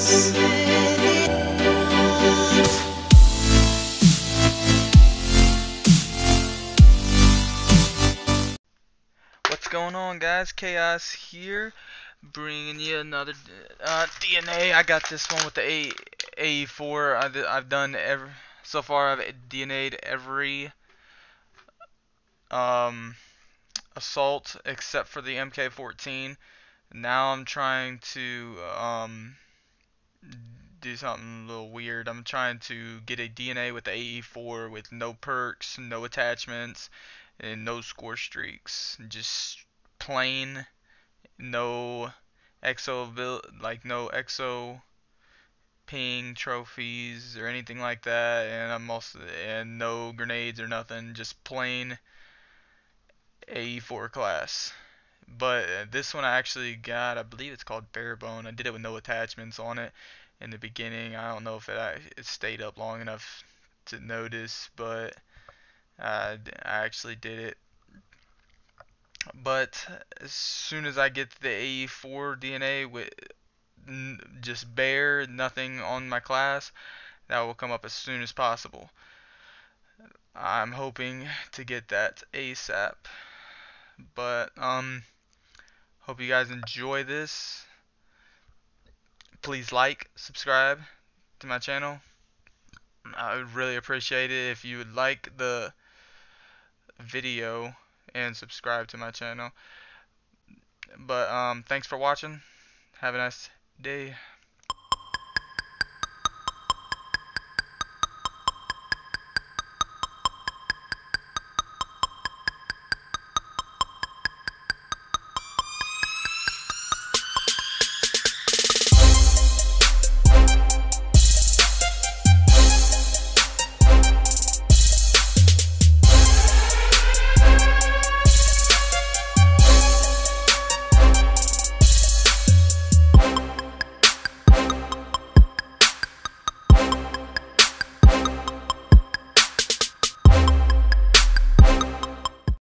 What's going on guys? Khaoz here bringing you another uh, DNA. I got this one with the A AE4. I've, I've done every so far I've DNA'd every um, assault except for the MK14. Now I'm trying to um, do something a little weird. I'm trying to get a DNA with the AE4 with no perks, no attachments, and no score streaks. Just plain, no exo like no exo ping trophies or anything like that, and I'm also and no grenades or nothing. Just plain AE4 class. But uh, this one I actually got, I believe it's called Barebone. I did it with no attachments on it in the beginning. I don't know if it, it stayed up long enough to notice, but I actually did it. But as soon as I get the AE4 DNA with just bare, nothing on my class, that will come up as soon as possible. I'm hoping to get that ASAP. But um hope you guys enjoy this. Please like, subscribe to my channel. I would really appreciate it if you would like the video and subscribe to my channel. But um thanks for watching. Have a nice day.